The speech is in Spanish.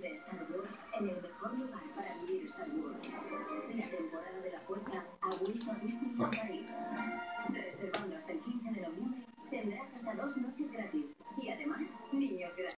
Vive Star Wars en el mejor lugar para vivir Star Wars. La temporada de la fuerza ha vuelto a Disney París. Reservando hasta el 15 de noviembre, tendrás hasta dos noches gratis. Y además, niños gratis.